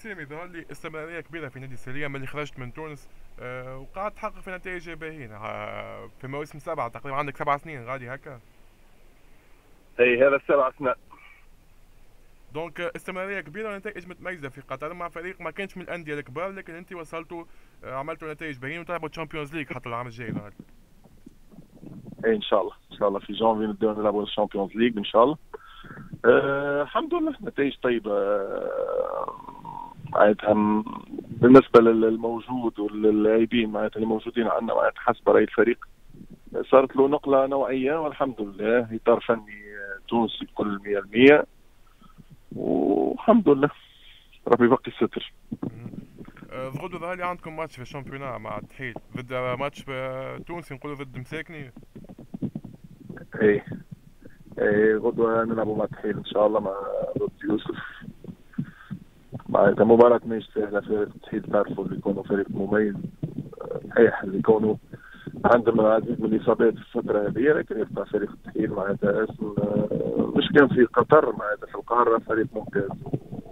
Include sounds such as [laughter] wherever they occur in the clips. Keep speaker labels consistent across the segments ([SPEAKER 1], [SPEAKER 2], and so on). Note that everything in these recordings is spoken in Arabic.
[SPEAKER 1] سامي ظهر لي استمرارية كبيرة في نادي السيلية ملي خرجت من تونس أه وقاعد تحقق في نتائج باهيين أه في مواسم سبعة تقريبا عندك سبع سنين غادي هكا.
[SPEAKER 2] إي هذا السبع سنين.
[SPEAKER 1] donc استمرارية كبيرة ونتائج متميزة في قطر مع فريق ما كانش من الأندية الكبار لكن أنت وصلتوا آه، عملتوا نتائج باهيين وتلعبوا Champions League حتى العام الجاي. ظهر
[SPEAKER 2] إي إن شاء الله. إن شاء الله في جانفي نبداو نلعبوا ال Champions League إن شاء الله. أه الحمد لله نتائج طيبة. معناتها بالنسبة للموجود واللاعبين معناتها اللي موجودين عندنا معناتها حسب رأي الفريق. صارت له نقلة نوعية والحمد لله. اطار فني تونسي بكل 100% والحمد لله. ربي يبقي الستر.
[SPEAKER 1] غدوة ظهر لي عندكم ماتش في الشامبيونا مع التحيل ضد ماتش تونسي نقولوا ضد مساكني
[SPEAKER 2] إيه. إيه غدوة نلعبوا مع التحيل إن شاء الله مع ضد يوسف. مباراة مش سهلة فريق التحيل تعرفوا اللي يكونوا فريق مميز صحيح اللي يكونوا عندهم العديد من الإصابات في الفترة هذه لكن يبقى فريق التحيل معناتها اسم مش كان في قطر معناتها في القارة فريق ممتاز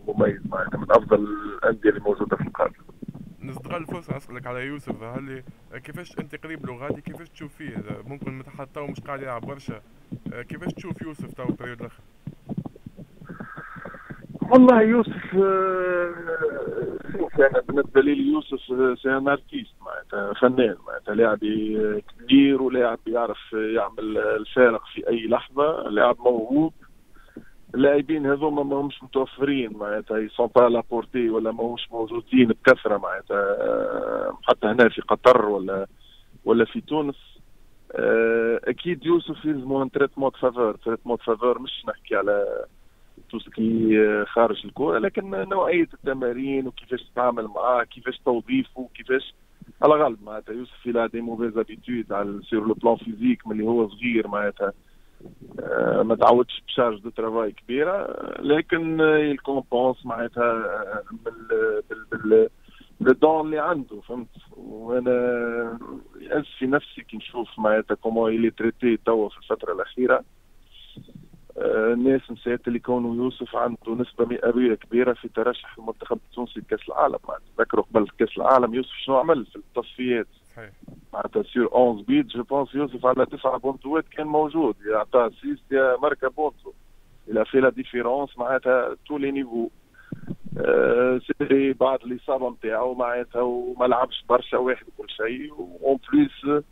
[SPEAKER 2] ومميز معناتها من أفضل الأندية اللي موجودة في القارة
[SPEAKER 1] نستغل الفرصة نسألك على يوسف هل كيفاش أنت قريب له غادي كيفاش تشوف فيه؟ ممكن حتى مش قاعد يلعب برشا. كيفاش تشوف يوسف تو ال période الأخير؟
[SPEAKER 2] والله يوسف شوف أنا بالنسبة لي يوسف c'est un artiste معناتها فنان معناتها لاعب كبير ولاعب يعرف يعمل الفارق في أي لحظة لاعب موهوب. اللاعبين هذوما ماهمش متوفرين معناتها ils sont pas à la portée ولا ماهمش موجودين بكثرة معناتها حتى هنا في قطر ولا ولا في تونس. أكيد يوسف يلزمو un traitement faveur traitement faveur مش نحكي على tout ce qui est خارج الكرة لكن نوعية التمارين وكيفاش تتعامل معاه كيفاش توظيفه كيفاش على غالب معناتها يوسف il a des mauvaises habitudes على sur le plan physique ملي هو صغير معناتها. آه ما تعودش ب charge de travail كبيرة. لكن il compense معناتها بال بال بال don اللي عنده فهمت؟ وأنا يأس في نفسي كي نشوف معناتها comment il est traité توا في الفترة الأخيرة. الناس نسيت اللي كونوا يوسف عنده نسبة مئويه كبيرة في ترشح المنتخب التونسي لكأس العالم. تذكروا قبل كأس العالم يوسف شنو عمل في التصفيات؟ صحيح. معناتها sur 11 buts je pense يوسف على تسعة بونتوات كان موجود. يعطى assist يا ماركا بونتو. il fait la différence معناتها tous les niveaux سيري بعد الاصابه نتاعو معناتها وما لعبش برشا واحد وكل شيء. en plus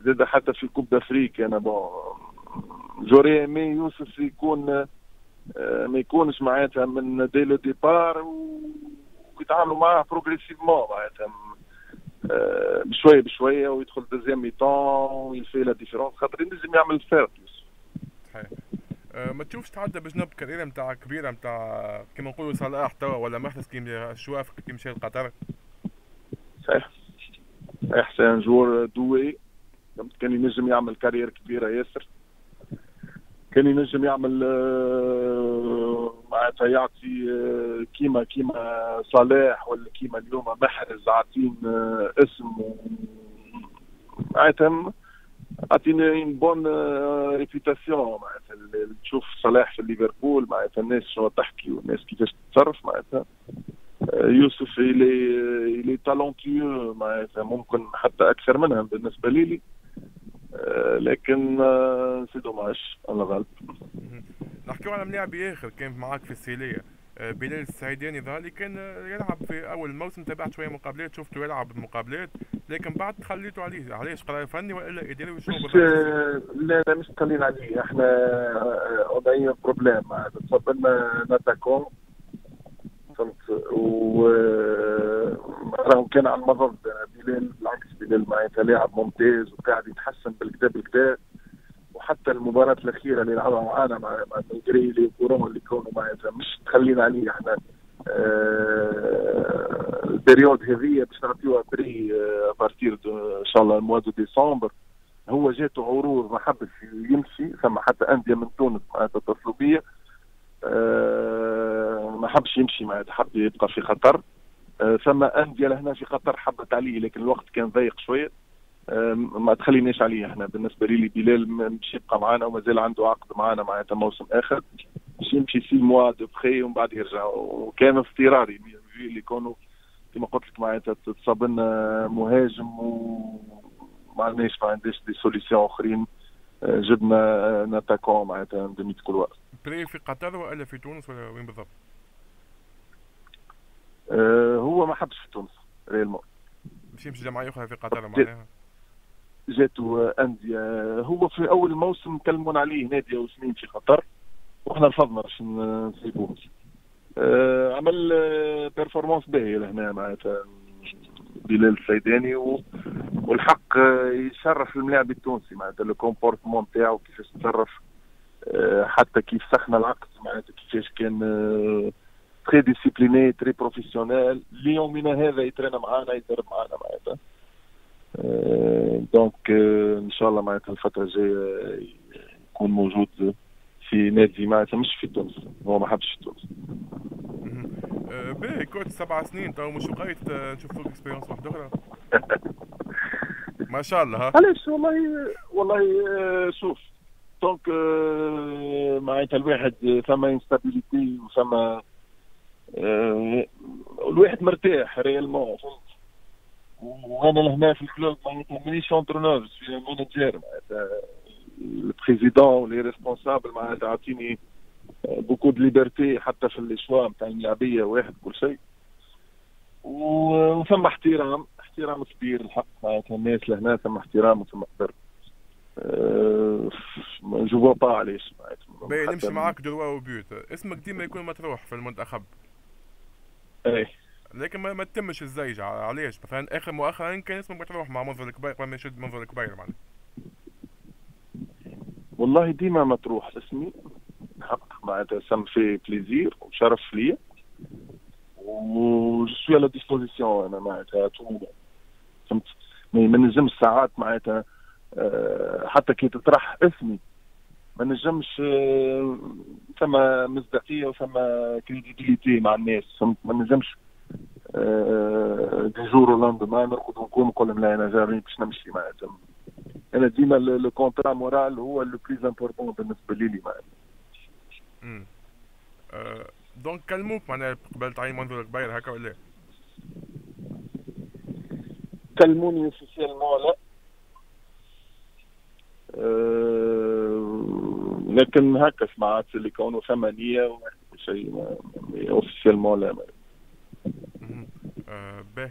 [SPEAKER 2] زاد حتى في Coupe d'Afrique أنا bon j'aurais aimé يوسف يكون ما يكونش معناتها من dès le départ ويتعاملوا معاه progressivement معناتها بشوية بشوية ويدخل deuxième mi-temps و يفي la différence خاطر ينجم يعمل يوسف
[SPEAKER 1] صحيح. ما تشوفش تعدى بجنب carrière نتاع كبيرة نتاع كيما نقولوا صلاح توا ولا محرز كي شواف كي مشى لقطر
[SPEAKER 2] صحيح. صحيح c'est un joueur doué كان ينجم يعمل carrière كبيرة ياسر. كان ينجم يعمل معناتها يعطي كيما كيما صلاح ولا كيما اليوم محرز عاطين اسم معناتها عاطينا une bonne réputation معناتها تشوف صلاح في ليفربول معناتها الناس شنو تحكي والناس كيفاش تتصرف معناتها يوسف الي الي talentueux معناتها ممكن حتى أكثر منها بالنسبة لي. لكن c'est dommage الله غالب
[SPEAKER 1] نحكيو على ملاعب آخر كان معاك في السيلية. بلال السعيداني ظهرلي كان يلعب في أول موسم تابعت شوية مقابلات شفته يلعب المقابلات لكن بعد خليته عليه. علاش؟ قرار فني والا إداري وشنو
[SPEAKER 2] لا لا مش خلينا عليه. إحنا اون بروبليم. تصبنا ناتاكون فهمت؟ و راهو كان على المضض بلال معناتها لاعب ممتاز وقاعد يتحسن بالكدا بالكدا وحتى المباراة الأخيرة اللي لعبها معانا مع مع اللي وكورون اللي كانوا معناتها مش تخلينا عليه إحنا آه ال période هذه باش نعطيوها prêt à partir إن شاء الله ال mois de décembre هو جاته عروض ما حبش يمشي ثم حتى أندية من تونس معناتها بيا آه ما حبش يمشي معناتها حب يبقى في خطر. آه ثم أندية لهنا في قطر حبت عليه لكن الوقت كان ضيق شوية. آه ما تخليناش عليه إحنا بالنسبة لي بلال مش يبقى معنا ومازال عنده عقد معنا معناتها موسم آخر. باش يمشي six mois de prêt ومن بعد يرجع. وكان اضطراري. اللي يكونوا كما قلت لك معناتها تصاب لنا مهاجم وما عندناش ما عندناش des solutions أخرين. آه، جبنا un attaquant معناتها كل وقت.
[SPEAKER 1] prêt في قطر ولا في تونس ولا وين بالضبط؟
[SPEAKER 2] أه هو ما حبش في تونس réellement
[SPEAKER 1] باش يمشي جمعيه أخرى في قطر معناها.
[SPEAKER 2] جاتو انديه هو في أول الموسم كلمونا عليه نادي أو سنين في قطر وحنا رفضنا باش نسيبوه. أه عمل performance باهيه لهنا معناتها بلال السيداني والحق يشرف الملاعب التونسي معناتها le comportement تاعو كيفاش تصرف أه حتى كيف فسخنا العقد معناتها كيفاش كان très discipliné très professionnel ليومنا هذا يترينا معانا يدرب معانا معناتها donc ان شاء الله معناتها الفترة الجايه يكون موجود في نادي معناتها مش في تونس هو ما حبش في تونس
[SPEAKER 1] باهي coach سبع سنين تو مش وقيت نشوف فيك expérience واحدة أخرى ما شاء الله ها
[SPEAKER 2] علاش والله والله شوف donc معناتها الواحد ثم une stabilité وثم الواحد مرتاح réellement. فهمت وانا لهنا في ال club معناتها مانيش entraîneur فما manager معناتها ال président و les responsables معناتها عطيني beaucoup de liberté حتى في les choix نتاع اللعبية واحد كل شيء. وثم احترام احترام كبير الحق معناتها الناس لهنا ثم احترام وثم قدر. je vois pas علاش.
[SPEAKER 1] باهي نمشي معاك droit au but. اسمك ديما يكون مطروح في المنتخب.
[SPEAKER 2] إيه.
[SPEAKER 1] لكن ما, ما تتمش الزيجة علاش؟ مثلا آخر مؤخرا كان اسمك مطروح مع منذر الكبير قبل ما يشد منذر الكبير معناها
[SPEAKER 2] والله ديما مطروح اسمي. حق معناتها ça me fait plaisir وشرف ليا. و je suis à la disposition أنا معناتها فهمت؟ ما نجمش ساعات معناتها حتى كي تطرح اسمي. ما نجمش ثم مصداقية وثم كريديبيليتي مع الناس. فهمت؟ ما نجمش دي جور لاندمان نرقد ونقوم نقول لهم لا أنا جاري باش نمشي معناتها. أنا ديما لو كونترا مورال هو لو بليز امبورتون بالنسبة لي لي معناتها
[SPEAKER 1] دونك كلموك معناها قبل تعيين منظور كبير هكا ولا؟
[SPEAKER 2] كلموني اوفيسيالمون لا. أه لكن هكا سمعت اللي كونوا ثمانية شيء اوفيسيالمون لا
[SPEAKER 1] باهي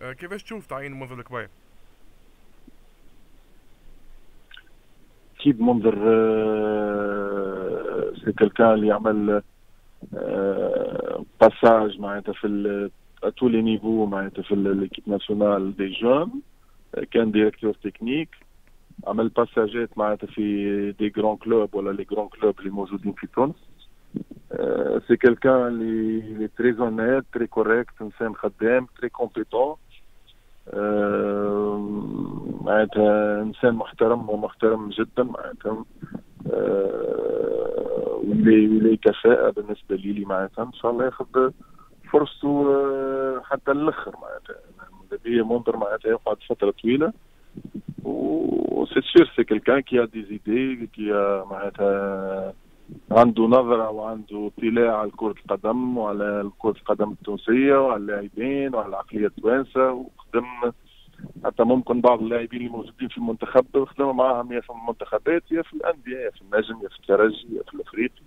[SPEAKER 1] أه كيفاش تشوف تعيين منظر الكبير؟
[SPEAKER 2] أكيد منظر سي كلكان اللي يعمل باساج معناتها في تو لي نيفو معناتها في ليكيب ناسيونال دي جون كان directeur technique عمل passage ات معناتها في des grands clubs ولا les grands clubs اللي موجودين في تونس. c'est quelqu'un اللي très honnête très correct انسان خدام très compétent. معناتها انسان محترم ومحترم جدا معناتها. واللي واللي كفاءة بالنسبة لي معناتها إن شاء الله ياخذ فرصته حتى الأخر معناتها. ماذا منظر معناتها يقعد فترة طويلة. و c'est sûr c'est quelqu'un qui a des idées qui معناتها عنده نظرة وعنده اطلاع على كرة القدم وعلى كرة القدم التونسية وعلى اللاعبين وعلى العقلية التوانسة وخدم حتى ممكن بعض اللاعبين اللي موجودين في المنتخب خدم معاهم يا في المنتخبات يا في الأندية يا في النجم يا في الترجي يا في الأفريقي.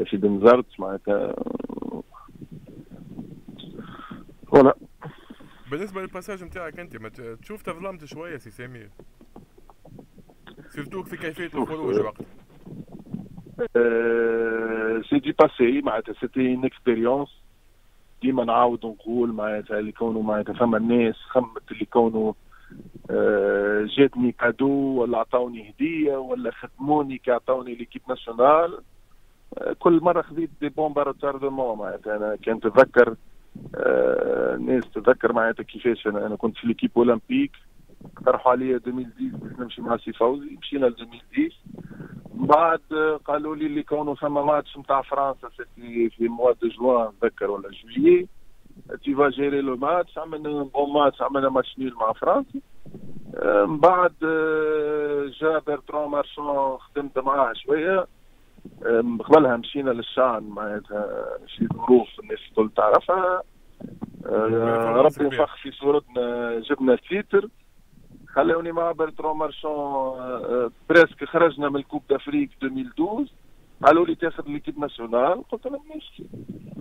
[SPEAKER 2] يا في بنزرت معناتها. ولا
[SPEAKER 1] بالنسبة لل passage نتاعك أنت ما تشوف تظلمت شوية سي سامي surtout que في كيفية الخروج وقت
[SPEAKER 2] c'est du passé معناتها c'était une expérience ديما نعاود نقول معناتها اللي كونوا معناتها فما الناس خمت اللي كونوا جاتني cadeau ولا عطاوني هدية ولا خدموني كي عطاوني l'équipe nationale كل مرة خذيت des bombes à retardement معناتها أنا كان تذكر الناس تذكر معناتها كيفاش أنا كنت في l'équipe olympique اقترحوا عليا 2010 باش نمشي مع سي فوزي. مشينا ل 2010 من بعد قالوا لي اللي كونوا ثم ماتش نتاع فرنسا في في mois de juin نتذكر ولا juillet tu vas gérer le match عملنا bon match عملنا match nul مع فرنسا. من بعد جا بيرترون مارشون خدمت معاه شوية. قبلها مشينا للشان معناتها شي ظروف الناس الكل تعرفها. آه، ربي نفخ في صورتنا جبنا titre خلوني مع برترون مارشون presque خرجنا من ال coupe d'Afrique 2012 قالوا لي تاخذ l'équipe nationale. قلت لهم ماشي.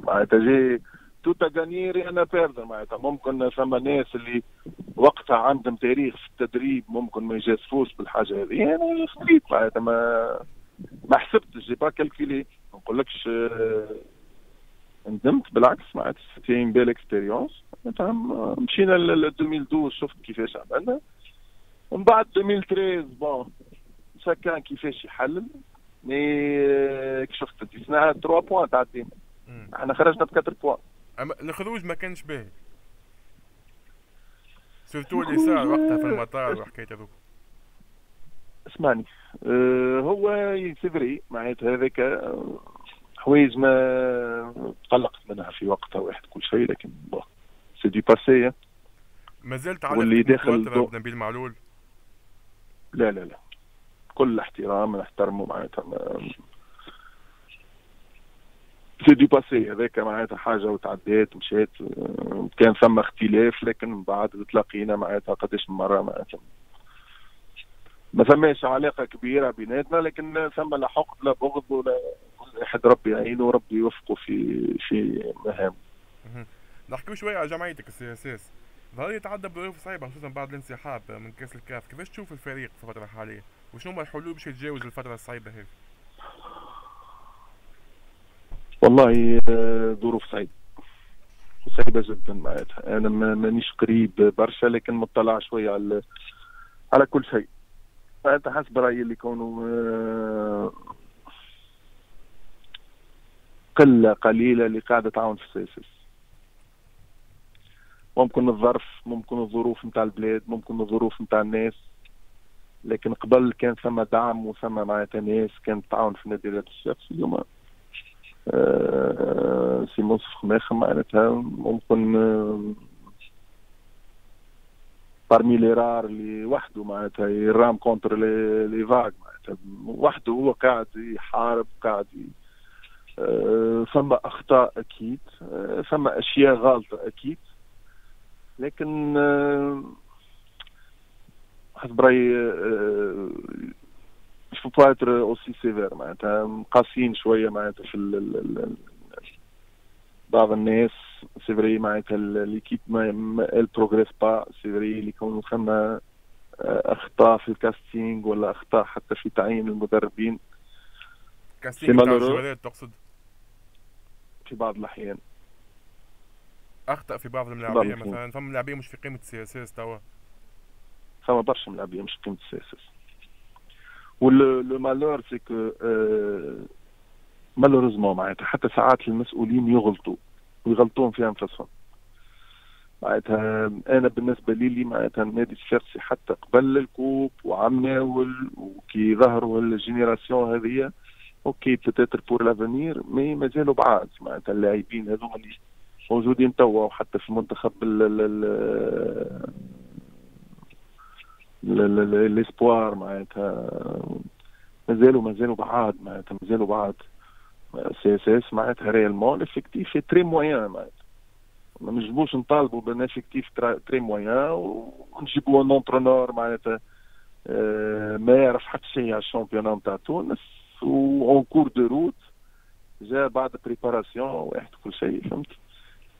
[SPEAKER 2] معناتها j'ai tout à gagner rien à perdre معناتها ممكن ثم ناس اللي وقتها عندهم تاريخ في التدريب ممكن ما يجازفوش بالحاجة هذه. أنا خليت معناتها ما ما حسبتش j'ai pas calculé. ما نقولكش آه، ندمت بالعكس معناتها c'était belle expérience مشينا ل 2012 شفت كيفاش عملنا. ومن بعد 2013 bon chacun كيفاش يحلل. mais آه، شفت؟ ديسنا 3 points تعدينا إحنا خرجنا ب 4 points.
[SPEAKER 1] أما الخروج ما كانش باهي. surtout اللي صار وقتها في المطار وحكاية هذوك.
[SPEAKER 2] أسمعني. أه هو c'est vrai معناتها هذاك آه، حوايج ما تقلقت منها في وقتها واحد كل شيء لكن c'est du passé
[SPEAKER 1] ما زلت على واللي داخل نبيل معلول
[SPEAKER 2] لا لا لا. كل احترام نحترمه معناتها c'est du passé هذاك معناتها حاجة وتعدات مشات كان ثم اختلاف لكن من بعد تلاقينا معناتها قداش من مرة معناتها. ما ثماش علاقة كبيرة بيناتنا لكن ثم لا حقد لا بغض ولا واحد ربي يعينه وربي يوفقه في في مهام
[SPEAKER 1] نحكيو شوية على جمعيتك ال CSS ظهر يتعدى بظروف صعبة خصوصا بعد الانسحاب من كأس الكاف. كيفاش تشوف الفريق في الفترة الحالية؟ وشنو هما الحلول باش يتجاوز الفترة الصعيبه هذه؟
[SPEAKER 2] والله آه، ظروف صعيبه صعيبه جدا معناتها. أنا مانيش قريب برشا لكن مطلع شوية على على كل شيء. معناتها حسب رأيي اللي يكونوا آه، قلة قليلة اللي قاعدة تعاون في السياسة ممكن الظرف ممكن الظروف نتاع البلاد ممكن الظروف نتاع الناس. لكن قبل كان ثم دعم وثم معناتها ناس كانت تعاون في النادي الشخص اليوم. آه، سي منصف خماخ معناتها ممكن parmi les rares اللي وحده معناتها ي rame contre les vagues معناتها وحده هو قاعد يحارب قاعد آه، ثم اخطاء أكيد آه، ثم اشياء غلطه أكيد لكن حسب رايي مش pas être aussi sévère معناتها قاسيين شوية معناتها في بعض الناس c'est vrai معناتها mais elle progresse pas c'est vrai اللي يكونوا ثم اخطاء في ال casting ولا اخطاء حتى في تعيين المدربين
[SPEAKER 1] casting تقصد
[SPEAKER 2] في بعض الاحيان
[SPEAKER 1] اخطا في بعض الملاعبيه مثلا. فما لاعبين مش في قيمه ال CSS توا
[SPEAKER 2] فما برشا ملاعبيه مش في قيمه ال CSS و le malheur c'est que malheureusement معناتها حتى ساعات المسؤولين يغلطوا. ويغلطون في أنفسهم. معناتها أنا بالنسبة لي معناتها النادي الصفاقسي حتى قبل ال coupe وعمناول وكي ظهروا ال génération هذه OK peut-être pour l'avenir mais مازالوا بعاد. معناتها اللاعبين هذوما اللي موجودين توا وحتى في المنتخب les espoirs معناتها. مازالوا مازالوا بعاد معناتها مازالوا بعاد. CSS معناتها réellement l'effectif très moyen معناتها ما نجموش نطالبوا ب un effectif très moyen ونجيبوا un entraîneur معناتها آه، ما يعرف حتى شيء على ال championnat نتاع تونس en cours de route جا بعد préparation واحد كل شيء فهمت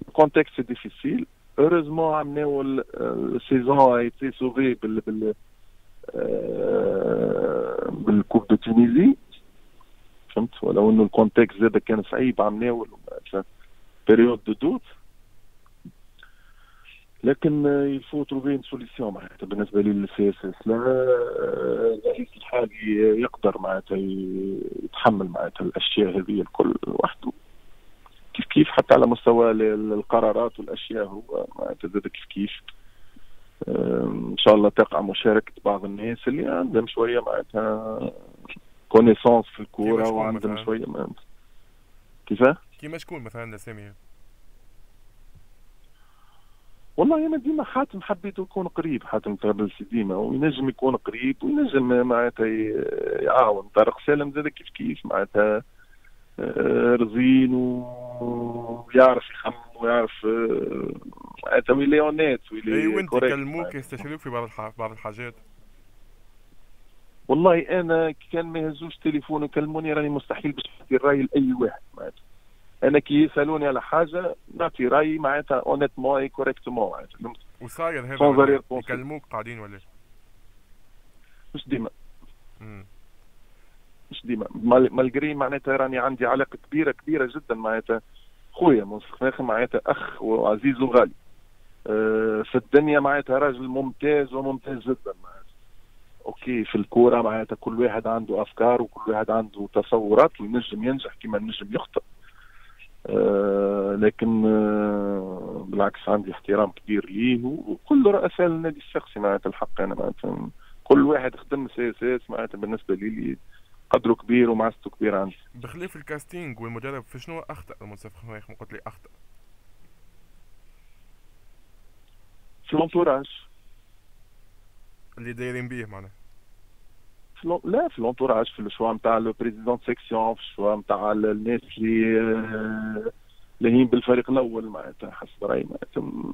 [SPEAKER 2] ال contexte difficile heureusement عملناو ال saison a été sauvée بال بال بال coupe de Tunisie فهمت ولو إنه ال contexte زاد كان صعيب عملناو période de doute لكن il faut trouver solution معناتها بالنسبة لي لل CSS لا الرئيس الحالي يقدر معناتها يتحمل معناتها الأشياء هذه الكل وحده كيف كيف حتى على مستوى القرارات والأشياء هو معناتها زاد كيف كيف. إن شاء الله تقع مشاركة بعض الناس اللي عندهم شوية معناتها كونيسونس في الكوره وعندهم شوية كيفاه؟
[SPEAKER 1] كيما شكون مثلا اسامي
[SPEAKER 2] والله أنا ديما حاتم حبيت يكون قريب حاتم طرابلسي ديما. وينجم يكون قريب وينجم معناتها يعاون. طارق سالم زاد كيف كيف؟ معناتها آه، رزين ويعرف يخمم ويعرف معناتها و il
[SPEAKER 1] est honnête و il est وانت يكلموك يستشيروك في بعض الحاجات.
[SPEAKER 2] والله أنا كان ما يهزوش تليفون ويكلموني راني مستحيل باش نعطي الراي لأي واحد معناتها. أنا كي يسألوني على حاجة نعطي رايي معناتها honnêtement et correctement معناتها
[SPEAKER 1] وصاير هذا يكلموك قاعدين ولا
[SPEAKER 2] مش ديما. مش ديما. مالجريء معناتها راني عندي علاقة كبيره كبيرة جدا معناتها. خويا منصف معناتها أخ وعزيز وغالي. أه في الدنيا معناتها راجل ممتاز وممتاز جدا معناتها. OK في الكورة معناتها كل واحد عنده أفكار وكل واحد عنده تصورات وينجم ينجح كما نجم يخطئ. أه لكن أه بالعكس عندي احترام كبير ليه وكل رؤساء النادي الصفاقسي معناتها الحق أنا معناتها. كل واحد خدم سياسات معناتها بالنسبة لي قدره كبير ومعزته كبير عندي.
[SPEAKER 1] بخلاف ال casting والمدرب في شنو أخطأ؟ المنصف خماخم قلت لي أخطأ.
[SPEAKER 2] في l'entourage
[SPEAKER 1] اللي دايرين بيه معناها.
[SPEAKER 2] لا في l'entourage في ال choix نتاع le président section في ال choix نتاع الناس اللي اللاهين بالفريق الأول معناتها حسب رأيي معناتها.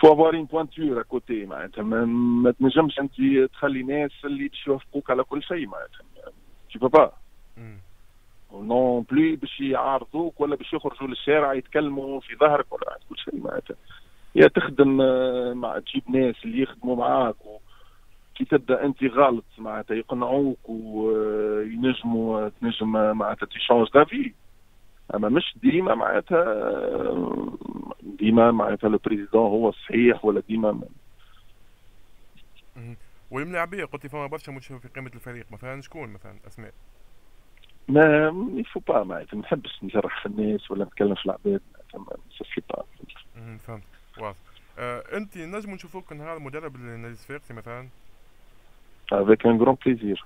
[SPEAKER 2] faut avoir un entourage costaud معناتها. ما تنجمش أنت تخلي ناس اللي باش يوافقوك على كل شيء معناتها. t'es pas non plus باش يعارضوك ولا باش يخرجوا للشارع يتكلموا في ظهرك ولا كل شيء معناتها. يا تخدم مع تجيب ناس اللي يخدموا معاك كي تبدأ أنت غلط معناتها يقنعوك وينجموا تنجم معناتها tu changes d'avis أما مش ديما معناتها ديما معناتها le président هو الصحيح ولا ديما
[SPEAKER 1] والملاعبيه قلت فما برشا مش في قيمة الفريق مثلا شكون مثلا أسماء.
[SPEAKER 2] ما يفو با معناتها ما نحبش نجرح في الناس ولا نتكلم في العباد معناتها ما pas
[SPEAKER 1] فهمت. واضح. آه أنت نجم نشوفوك نهار مدرب للنادي الصفاقسي مثلا؟
[SPEAKER 2] avec un grand plaisir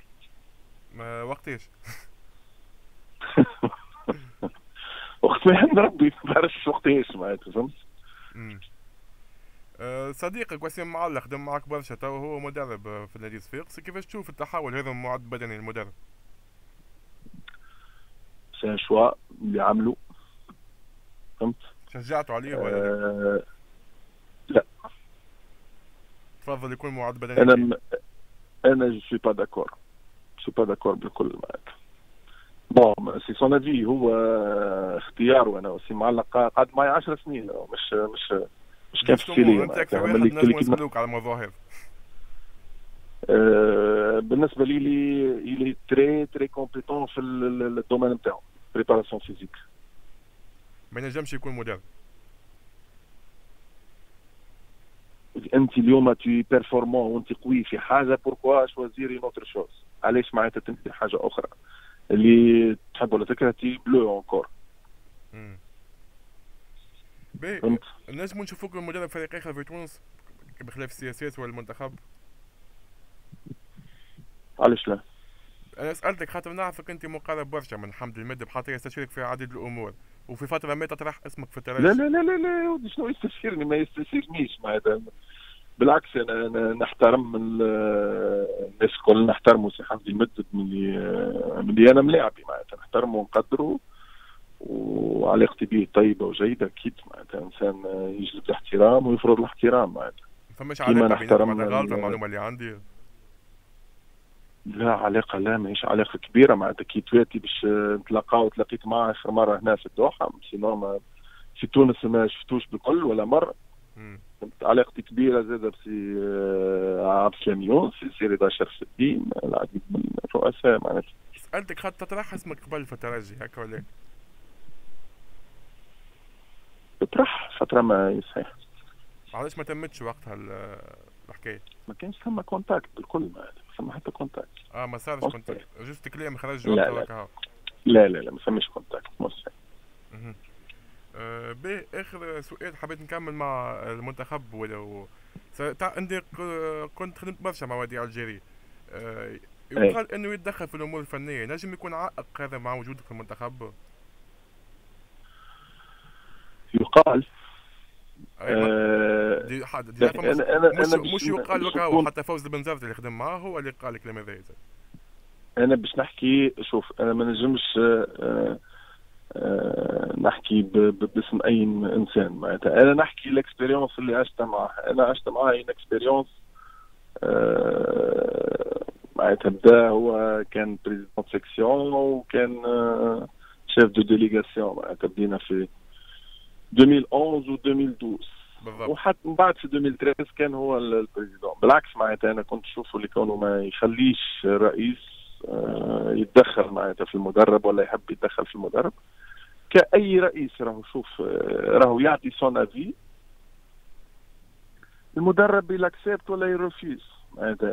[SPEAKER 1] ما وقتاش [laughs]
[SPEAKER 2] وقت ما يحب ربي ما بعرفش وقتاش معناتها فهمت؟
[SPEAKER 1] أه صديقك وسيم معلى خدم معك برشا تو هو مدرب في نادي صفاقس كيفاش تشوف التحول هذا من معد بدني لمدرب؟
[SPEAKER 2] ses choix اللي عملوا فهمت؟
[SPEAKER 1] شجعته عليه ولا
[SPEAKER 2] لا؟
[SPEAKER 1] تفضل يكون معد بدني.
[SPEAKER 2] أنا م... أنا je suis pas d'accord suis pas d'accord بالكل معناتها bon c'est son avis هو اختياره أنا سي معلى قعد معي 10 سنين مش مش مش كان في السيلية
[SPEAKER 1] أنت أكثر واحد الناس يسالوك على الموضوع هذا
[SPEAKER 2] بالنسبة il il il est très très compétent في ال domaine نتاعو préparation physique
[SPEAKER 1] ما ينجمش يكون مدرب.
[SPEAKER 2] انت اليوم t'es performant وانت قوي في حاجة pourquoi choisir une autre chose علاش معناتها tenter حاجة أخرى؟ اللي تحب ولا تكره t'es plus encore
[SPEAKER 1] باهي الناس نشوفوك مدرب فريق آخر في تونس بخلاف ال CSS والمنتخب.
[SPEAKER 2] علاش لا؟
[SPEAKER 1] أنا سألتك خاطر نعرفك انت مقرب برشا من حمدي المدب حتى يستشيرك في عديد الأمور. وفي فترة ما تطرح اسمك في الترجي
[SPEAKER 2] لا لا لا لا لا شنو يستشيرني؟ ما يستشيرنيش معناتها بالعكس أنا, أنا نحترم الناس الكل نحترموا سي حمدي المدد من اللي من اللي أنا ملاعبي معناتها. نحترمه ونقدره وعلاقتي به طيبة وجيدة أكيد معناتها إنسان يجلب الاحترام ويفرض الاحترام معناتها.
[SPEAKER 1] فماش علاقه نحترم غلطة المعلومه اللي عندي.
[SPEAKER 2] لا علاقة لا ماهيش علاقة كبيرة معناتها كي تواتي باش نتلاقاو تلاقيت معاه آخر مرة هنا في الدوحة sinon ما في تونس ما شفتوش بالكل ولا مرة. علاقتي كبيرة زاد بسي آه، عبد السلام يونس سي رضا شرف الدين العديد من الرؤساء معناتها.
[SPEAKER 1] سألتك خاطر تطرح اسمك قبل في الترجي هكا ولا؟
[SPEAKER 2] تطرح؟ فترة ما صحيح.
[SPEAKER 1] علاش ما تمتش وقتها الحكاية؟
[SPEAKER 2] ما كانش ثم contact بالكل ما ثم حتى contact
[SPEAKER 1] آه ما صارش contact juste كلام خرج وقتها
[SPEAKER 2] لا لا. لا, لا ما فماش contact مستحيل
[SPEAKER 1] آه، باهي آخر سؤال حبيت نكمل مع المنتخب ولو عندي كنت خدمت برشا مع وديع الجريء آه، يقال إنه يتدخل في الأمور الفنية. نجم يكون عائق هذا مع وجودك في المنتخب؟
[SPEAKER 2] يقال.
[SPEAKER 1] آه دي حد دي أنا أنا مش, أنا مش, يقال لك حتى فوزي البنزرتي اللي خدم معاه هو اللي قال الكلام هذا
[SPEAKER 2] أنا باش نحكي شوف أنا ما نجمش آه، آه، نحكي باسم أي إنسان. معناتها أنا نحكي ال expérience اللي عشتها معاه أنا عشت معاه une expérience معناتها بدا هو كان président section وكان chef de délégation معناتها بدينا في 2011 و 2012 بالضبط وحتى من بعد في 2013 كان هو ال président بالعكس معناتها أنا كنت اشوفه اللي كونه ما يخليش رئيس يتدخل معناتها في المدرب ولا يحب يتدخل في المدرب كأي رئيس راهو شوف راهو يعطي son avis المدرب يا l'accepte ولا ي refuse معناتها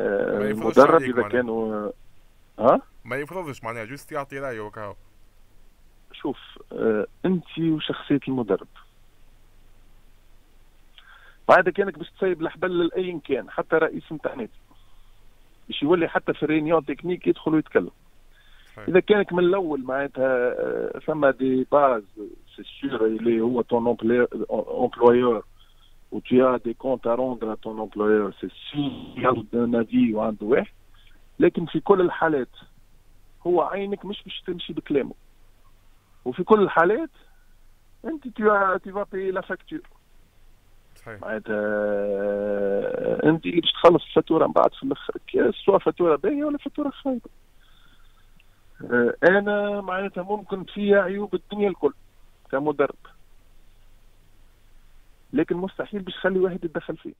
[SPEAKER 2] المدرب اذا كانوا ها
[SPEAKER 1] ما يفرضش معناها juste يعطي رايه وكاو
[SPEAKER 2] شوف انت وشخصيه المدرب بعد كانك باش تسيب الحبل لاي كان حتى رئيس نتاع نادي باش يولي حتى في ال réunion technique يدخل ويتكلم. إذا كانك من الأول معناتها آه، ثم des bases c'est sûr اللي هو ton employeur و tu as des comptes à rendre à ton employeur c'est sûr عنده نادي وعنده واحد لكن في كل الحالات هو عينك مش باش تمشي بكلامه. وفي كل الحالات أنت tu vas payer la facture صحيح. معناتها انت اللي باش تخلص الفاتورة من بعد في الآخر سواء فاتورة باهية ولا فاتورة خايبة؟ آه، أنا معناتها ممكن فيها عيوب الدنيا الكل كمدرب. لكن مستحيل باش تخلي واحد يتدخل فيه.